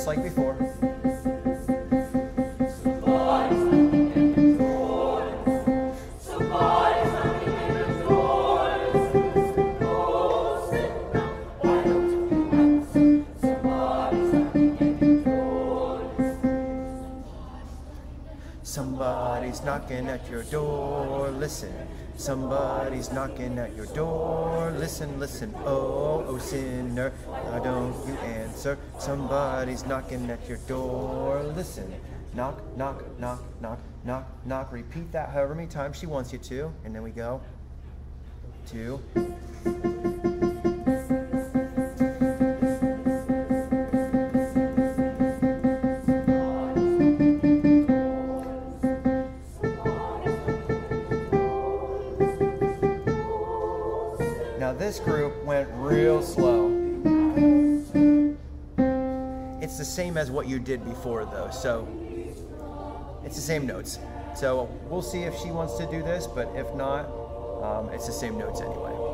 just like before. Somebody's knocking at your door, listen. Somebody's knocking at your door, listen, listen. Oh, oh, sinner, why don't you answer? Somebody's knocking at your door, listen. Knock, knock, knock, knock, knock, knock. Repeat that however many times she wants you to, and then we go. Two. Now this group went real slow. It's the same as what you did before though, so it's the same notes. So we'll see if she wants to do this, but if not, um, it's the same notes anyway.